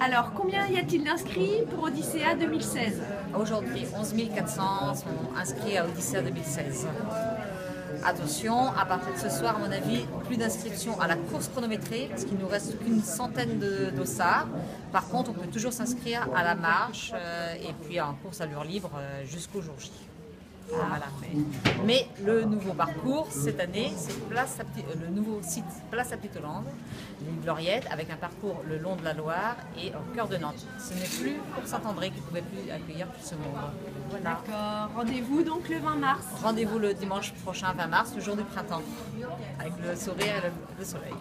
Alors, combien y a-t-il d'inscrits pour Odyssea 2016 Aujourd'hui, 11 400 sont inscrits à Odyssea 2016. Attention, à partir de ce soir, à mon avis, plus d'inscriptions à la course chronométrée, parce qu'il nous reste qu'une centaine de dossards. Par contre, on peut toujours s'inscrire à la marche euh, et puis en course à l'heure libre euh, jusqu'au jour J. Voilà. Mais le nouveau parcours cette année, c'est place à Petit- euh, le nouveau site Place à Pitolande, l'île Gloriette, avec un parcours le long de la Loire et au cœur de Nantes. Ce n'est plus pour Saint-André qui ne pouvait plus accueillir tout ce monde. Voilà. D'accord. Rendez-vous donc le 20 mars. Rendez-vous le dimanche prochain 20 mars, le jour du printemps, avec le sourire et le, le soleil.